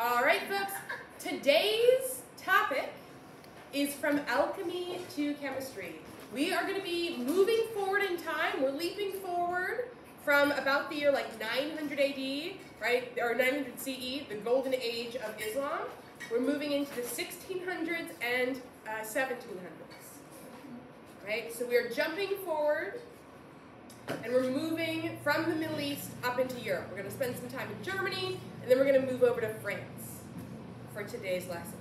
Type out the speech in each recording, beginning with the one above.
All right, folks. Today's topic is from alchemy to chemistry. We are going to be moving forward in time. We're leaping forward from about the year like 900 AD, right, or 900 CE, the golden age of Islam. We're moving into the 1600s and uh, 1700s, right? So we are jumping forward and we're moving from the Middle East up into Europe. We're going to spend some time in Germany, and then we're going to move over to France for today's lesson.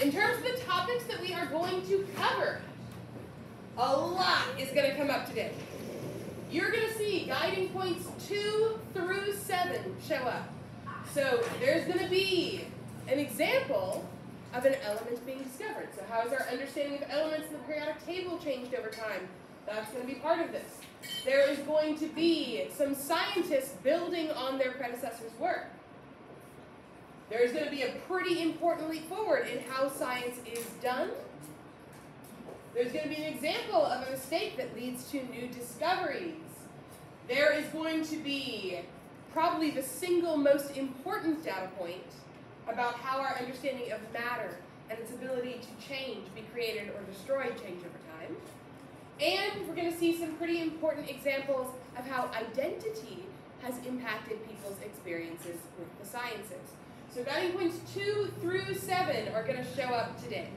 In terms of the topics that we are going to cover, a lot is going to come up today. You're going to see guiding points two through seven show up. So there's going to be an example of an element being discovered. So how has our understanding of elements in the periodic table changed over time? That's going to be part of this. There is going to be some scientists building on their predecessors' work. There's going to be a pretty important leap forward in how science is done. There's going to be an example of a mistake that leads to new discoveries. There is going to be probably the single most important data point about how our understanding of matter and its ability to change, be created or destroyed, change over time. And we're going to see some pretty important examples of how identity has impacted people's experiences with the sciences. So guiding points two through seven are going to show up today.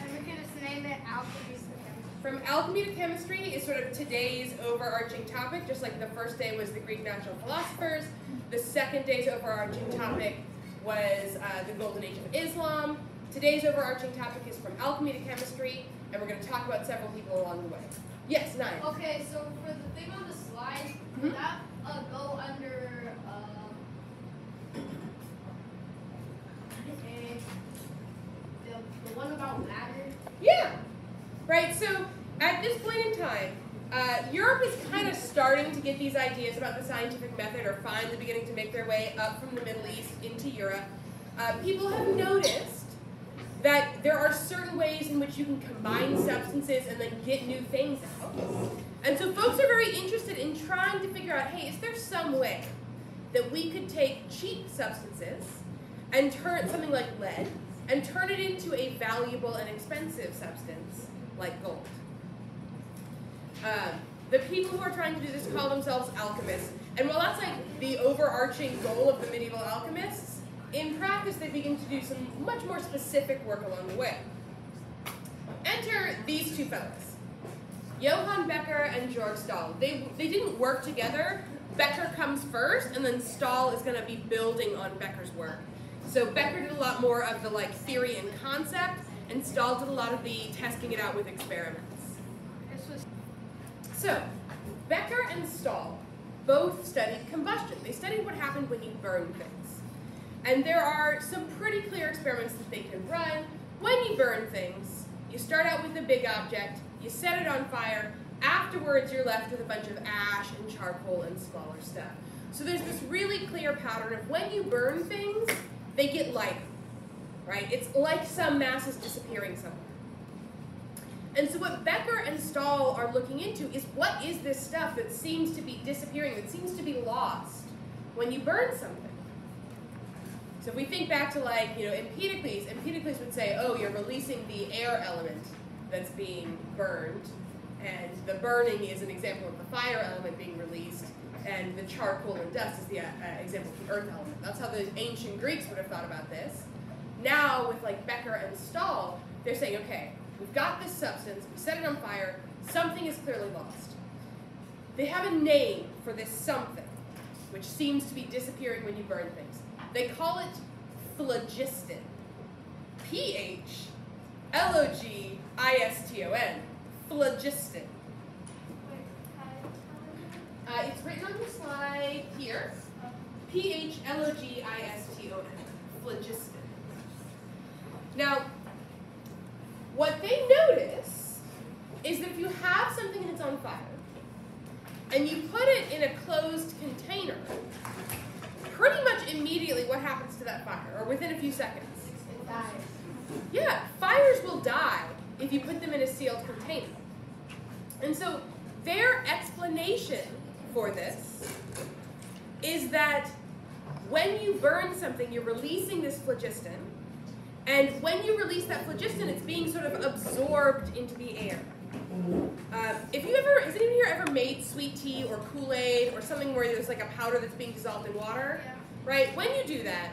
And we're going to name it alchemy to chemistry. From alchemy to chemistry is sort of today's overarching topic, just like the first day was the Greek natural philosophers. The second day's overarching topic was uh, the golden age of Islam. Today's overarching topic is from alchemy to chemistry, and we're going to talk about several people along the way. Yes, Naya. Okay, so for the thing on the slide, Mhm. that Right. So at this point in time, uh, Europe is kind of starting to get these ideas about the scientific method, or finally beginning to make their way up from the Middle East into Europe. Uh, people have noticed that there are certain ways in which you can combine substances and then get new things out. And so folks are very interested in trying to figure out, hey, is there some way that we could take cheap substances and turn something like lead and turn it into a valuable and expensive substance like gold? Um, the people who are trying to do this call themselves alchemists. And while that's like the overarching goal of the medieval alchemists, in practice they begin to do some much more specific work along the way. Enter these two fellows, Johann Becher and Georg Stahl. They, they didn't work together. Becher comes first, and then Stahl is going to be building on Becher's work. So Becher did a lot more of the like theory and concept, and Stahl did a lot of the testing it out with experiments. So, Becher and Stahl both studied combustion. They studied what happened when you burn things. And there are some pretty clear experiments that they can run. When you burn things, you start out with a big object, you set it on fire, afterwards you're left with a bunch of ash and charcoal and smaller stuff. So there's this really clear pattern of when you burn things, they get lighter, right? It's like some mass is disappearing somewhere. And so what Becher and Stahl are looking into is what is this stuff that seems to be disappearing, that seems to be lost when you burn something? So if we think back to like, you know, Empedocles, Empedocles would say, oh, you're releasing the air element that's being burned, and the burning is an example of the fire element being released, and the charcoal and dust is the uh, example of the earth element. That's how the ancient Greeks would have thought about this. Now with like Becher and Stahl, they're saying, okay, we've got this substance, we set it on fire, something is clearly lost. They have a name for this something, which seems to be disappearing when you burn things. They call it phlogiston. P H L O G I S T O N. Phlogiston. Uh, it's written on the slide here. P H L O G I S T O N. Phlogiston. Now, what they notice is that if you have something that's on fire and you put it in a closed container, pretty much immediately what happens to that fire, or within a few seconds? it dies. Yeah, fires will die if you put them in a sealed container. And so their explanation for this is that when you burn something, you're releasing this phlogiston. And when you release that phlogiston, it's being sort of absorbed into the air. Uh, if you ever, has anyone here ever made sweet tea or Kool-Aid or something where there's like a powder that's being dissolved in water? Yeah. Right? When you do that,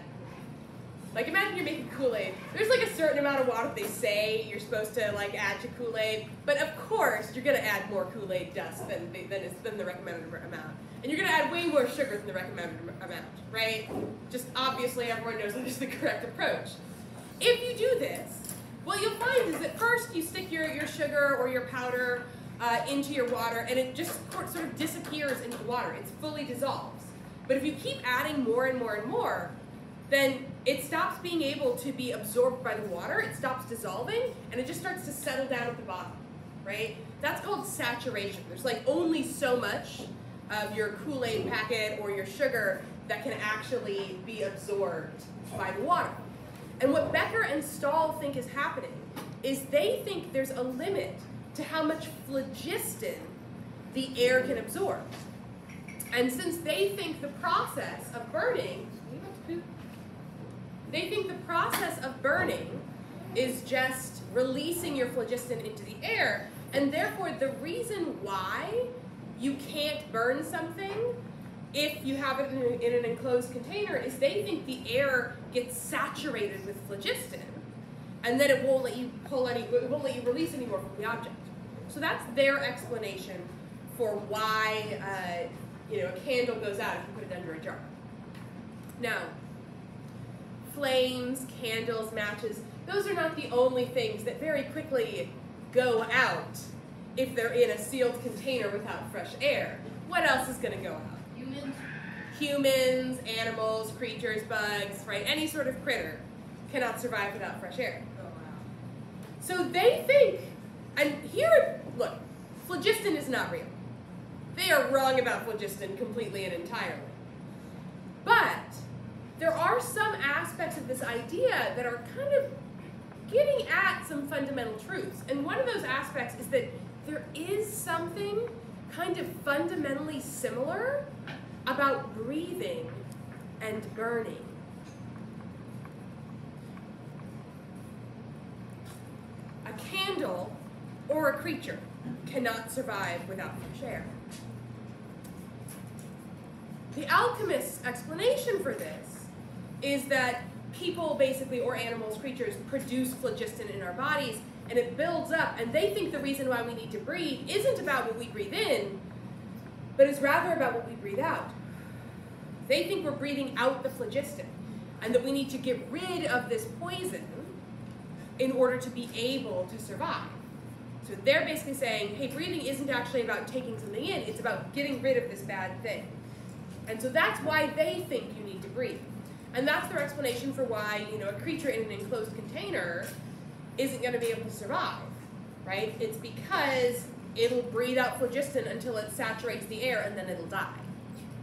like imagine you're making Kool-Aid. There's like a certain amount of water they say you're supposed to like add to Kool-Aid, but of course you're gonna add more Kool-Aid dust than the, than, is, than the recommended amount, and you're gonna add way more sugar than the recommended amount, right? Just obviously everyone knows that is the correct approach. If you do this, what you'll find is that first you stick your, your sugar or your powder uh, into your water, and it just sort of disappears into the water. It's fully dissolves. But if you keep adding more and more and more, then it stops being able to be absorbed by the water, it stops dissolving, and it just starts to settle down at the bottom, right? That's called saturation. There's like only so much of your Kool-Aid packet or your sugar that can actually be absorbed by the water. And what Becher and Stahl think is happening is they think there's a limit to how much phlogiston the air can absorb. And since they think the process of burning they think the process of burning is just releasing your phlogiston into the air, and therefore the reason why you can't burn something if you have it in, in, an enclosed container is they think the air gets saturated with phlogiston, and then it won't let you pull any, it won't let you release any more from the object. So that's their explanation for why uh, you know a candle goes out if you put it under a jar. Now, flames, candles, matches, those are not the only things that very quickly go out if they're in a sealed container without fresh air. What else is going to go out? Humans. Humans, animals, creatures, bugs, right? Any sort of critter cannot survive without fresh air. Oh, so they think, and here, look, phlogiston is not real. They are wrong about phlogiston completely and entirely. But there are some aspects of this idea that are kind of getting at some fundamental truths. And one of those aspects is that there is something kind of fundamentally similar about breathing and burning. A candle or a creature cannot survive without fresh air. The alchemist's explanation for this is that people basically, or animals, creatures, produce phlogiston in our bodies and it builds up. And they think the reason why we need to breathe isn't about what we breathe in, but is rather about what we breathe out. They think we're breathing out the phlogiston and that we need to get rid of this poison in order to be able to survive. So they're basically saying, hey, breathing isn't actually about taking something in, it's about getting rid of this bad thing. And so that's why they think you need to breathe. And that's their explanation for why, you know, a creature in an enclosed container isn't going to be able to survive, right? It's because it'll breathe out phlogiston until it saturates the air and then it'll die,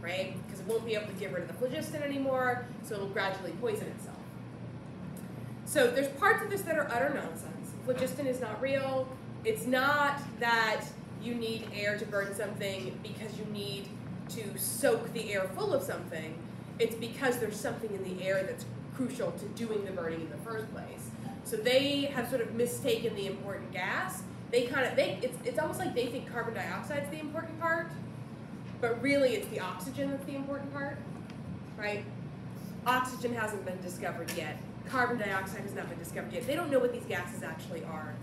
right? Because it won't be able to get rid of the phlogiston anymore, so it'll gradually poison itself. So there's parts of this that are utter nonsense. Phlogiston is not real. It's not that you need air to burn something because you need to soak the air full of something it's because there's something in the air that's crucial to doing the burning in the first place. So they have sort of mistaken the important gas. They kind of they it's it's almost like they think carbon dioxide is the important part, but really it's the oxygen that's the important part, right? Oxygen hasn't been discovered yet. Carbon dioxide has not been discovered yet. They don't know what these gases actually are,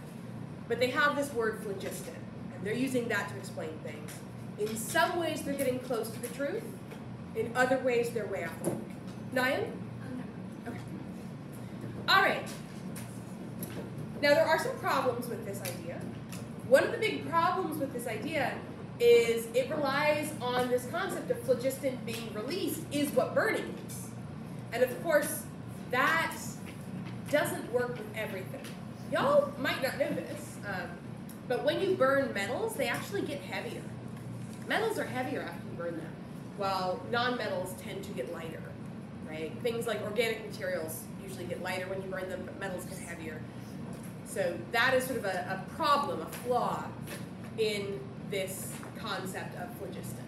but they have this word phlogiston, and they're using that to explain things. In some ways, they're getting close to the truth in other ways, they're way off. Nyan? Okay. All right. Now, there are some problems with this idea. One of the big problems with this idea is it relies on this concept of phlogiston being released is what burning is. And of course, that doesn't work with everything. Y'all might not know this, um, but when you burn metals, they actually get heavier. Metals are heavier after you burn them while nonmetals tend to get lighter, right? Things like organic materials usually get lighter when you burn them, but metals get heavier. So that is sort of a, a problem, a flaw in this concept of phlogiston.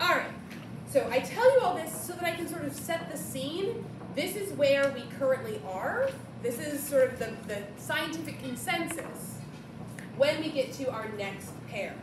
All right, So I tell you all this so that I can sort of set the scene. This is where we currently are. This is sort of the, the scientific consensus when we get to our next pair.